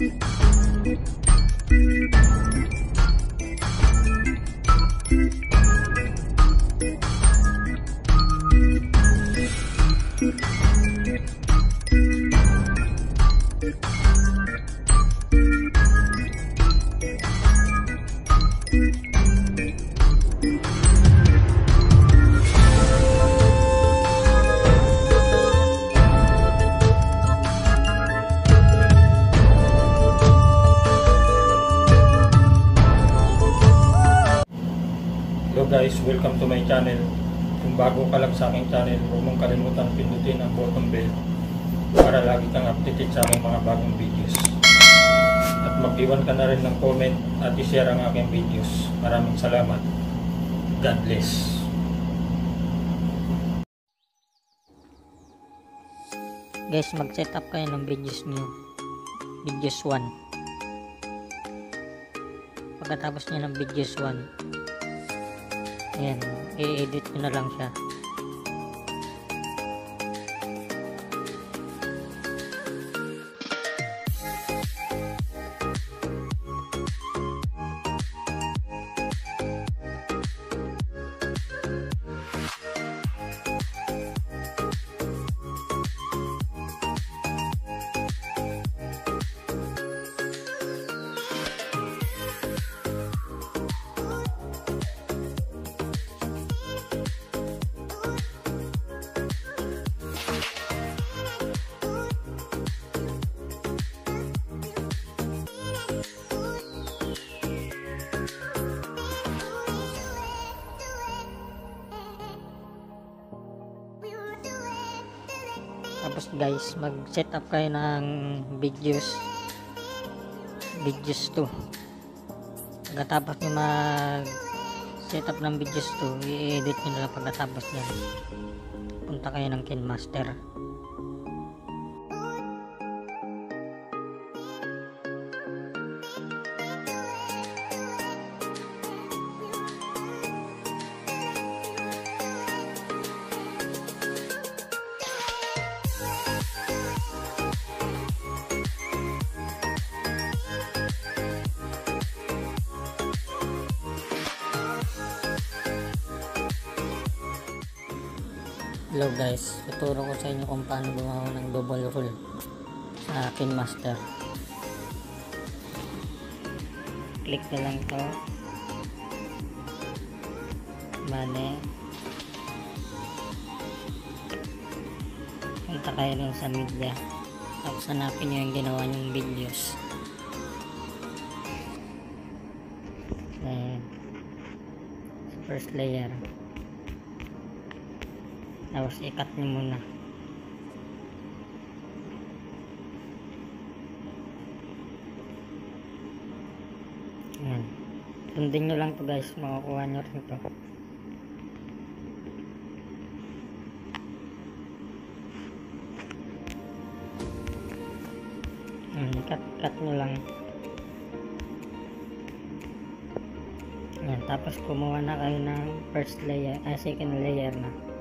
Hello guys, welcome to my channel. Kung bago ka lang sa aking channel, huwag mong kalimutan pindutin ang button bell para lagi kang updated sa aking mga bagong videos. At mag-iwan ka na rin ng comment at i-share ang aking videos. Maraming salamat. God bless. Guys, mag-set up kayo ng videos nyo. Videos 1. Pagkatapos nyo ng videos 1, ayan, i-edit nyo na lang siya. Guys, mag-set up kayo ng videos. Videos 2. Pagkatapos nyo mag-set up ng videos 2, i-edit nyo na pagkatapos yan. Punta kayo ng KineMaster. Hello guys, tuturo ko sa inyo kung paano gumawa ng double roll sa KineMaster. Click na lang to. Bale. Punta kayo lang sa media. Tapos hanapin nyo yung ginawa nyong videos. Ayan. First layer tapos ikat nyo muna. Ayan. sundin nyo lang to guys. Makukuha nyo rin to. Ayan, cut, cut nyo lang. Ayan, tapos kumuha na kayo ng first layer, ah, second layer na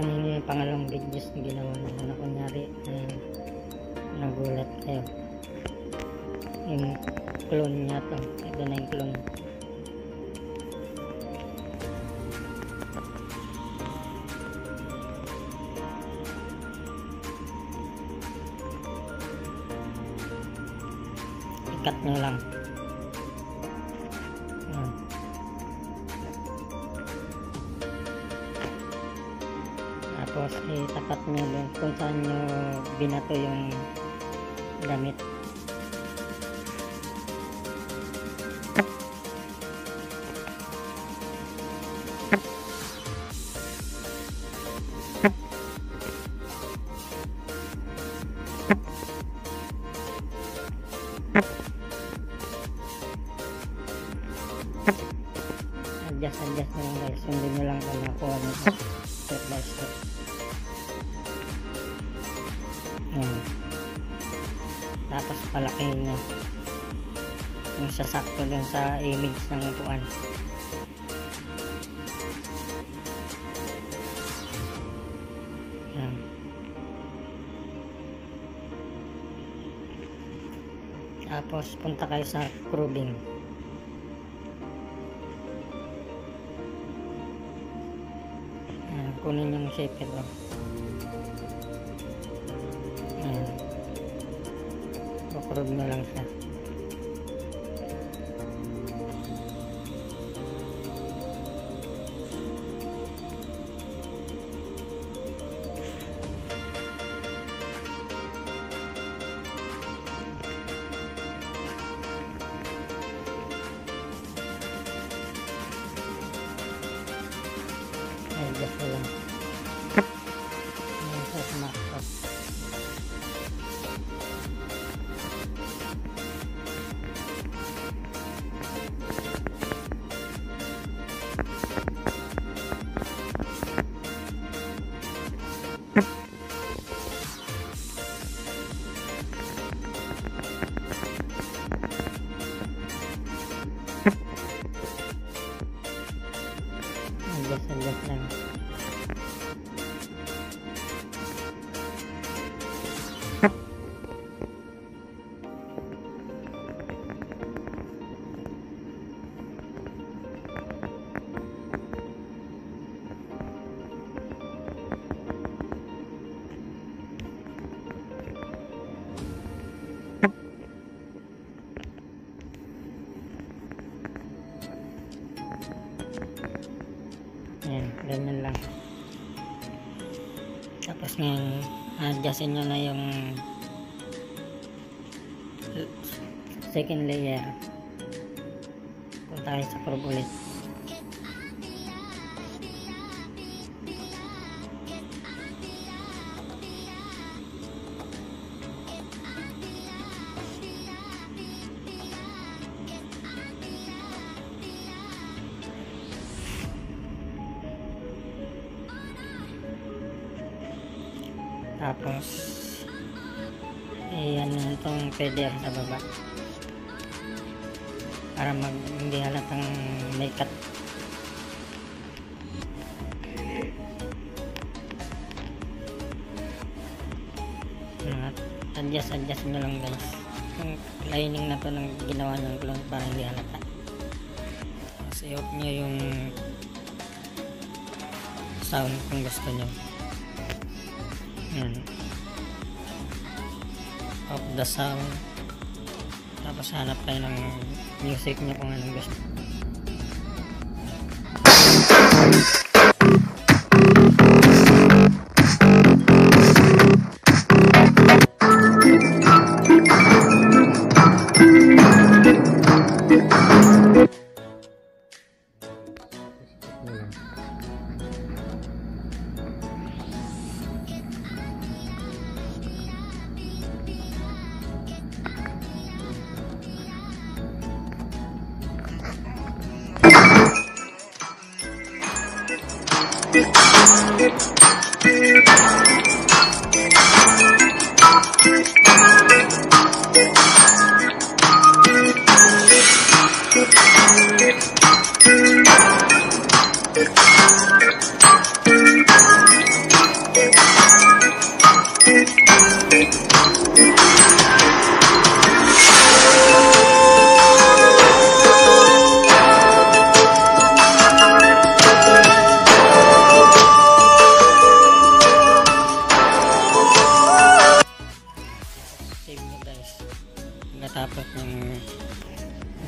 kung pangalawang videos na ginawa nyo na kunyari eh, nagulat kayo. Yung clone niya to. Ito na yung clone. Ikat nyo lang nyo doon kung saan nyo binato yung damit. Adjust adjust na lang guys. Sundin nyo lang kung nakuha nyo step by step yan tapos palaki nyo yung sasakto dyan sa image ng upuan. Yan. Tapos punta kayo sa grooving kunin yung shape ito Kukurog na lang siya. Adjust ko lang. Lang. Tapos ngayon, adjustin nyo na yung second layer. Punta tayo sa curve ulit. Tapos, iyan na itong feather sa baba. Para mag, hindi halatang may cut. Adjust, adjust nyo lang guys. Yung lining na to ng ginawa ng clone para hindi halata. Tapos i-off nyo yung sound kung gusto nyo. Yan. Off the sound. Tapos hanap tayo ng music niya kung anong gusto.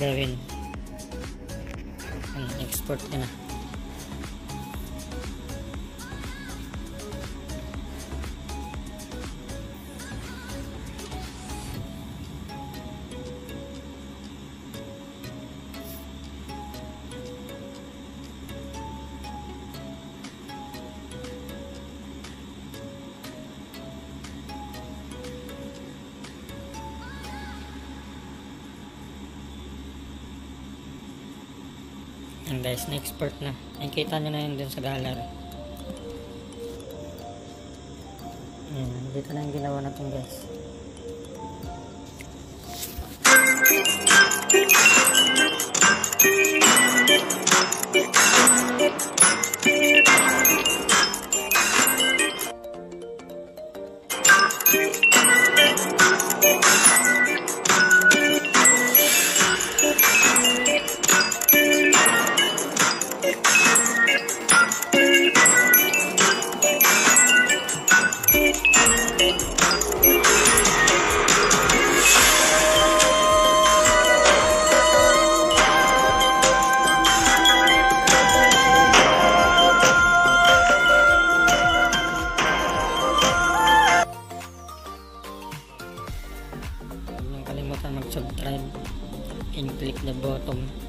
Gawin. Ano, export nyo Yan guys, na-export na. Nakikita nyo na yun dun sa gallery. Yan, dito na yung ginawa natin guys. kalimutan mag-subscribe and click the button